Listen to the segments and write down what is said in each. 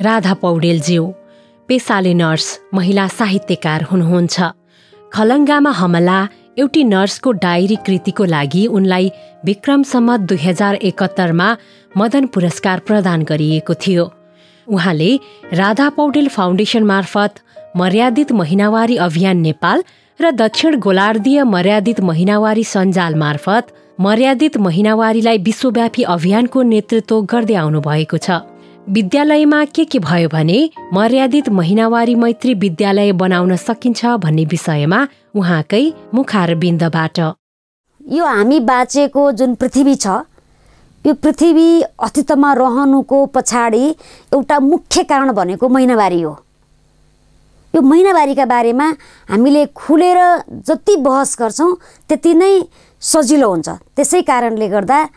Radha पौडेलज्यू पेसाले nurse महिला साहित्यकार हुनुहुन्छ। खलङ्गामा हमला एउटी नर्सको डायरी कृतिको लागि उनलाई विक्रमसम्म दुई हजार एकहत्तरमा मदन पुरस्कार प्रदान गरिएको थियो। उहाँले राधा पौडेल फाउन्डेसन मार्फत मर्यादित महिनावारी अभियान नेपाल र दक्षिण गोलार्धीय मर्यादित महिनावारी सञ्जाल मार्फत मर्यादित महिनावारीलाई विश्वव्यापी अभियानको नेतृत्व गर्दै आउनु भएको छ। विद्यालयमा के के भयो भने मर्यादित महिनावारी मैत्री विद्यालय बनाउन सकिन्छ भन्ने विषयमा उहाँकै मुखार बिन्दबाट यो हामी बाँचेको जुन पृथ्वी छ यो पृथ्वी अस्तित्वमा रहनुको पछाडि एउटा मुख्य कारण भनेको महिनावारी हो। यो महिनावारीका बारेमा हामीले खुलेर जति बहस गर्छौँ त्यति नै सजिलो हुन्छ। त्यसै कारणले गर्दा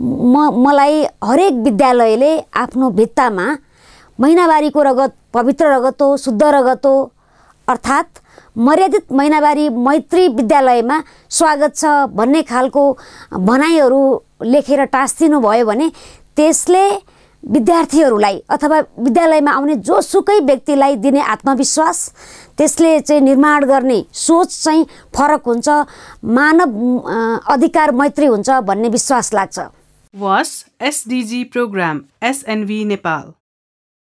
म मलाई हरेक विद्यालयले आफ्नो भित्तामा महिनावारीको रगत पवित्र रगत हो शुद्ध रगत हो अर्थात् मर्यादित महिनावारी मैत्री विद्यालयमा स्वागत छ भन्ने खालको भनाइहरू लेखेर टाँसिदिनु भयो भने त्यसले विद्यार्थीहरूलाई अथवा विद्यालयमा आउने जोसुकै व्यक्तिलाई दिने आत्मविश्वास त्यसले चाहिँ निर्माण गर्ने सोच चाहिँ फरक हुन्छ मानव अधिकार मैत्री हुन्छ भन्ने विश्वास लाग्छ। Was SDG program SNV Nepal.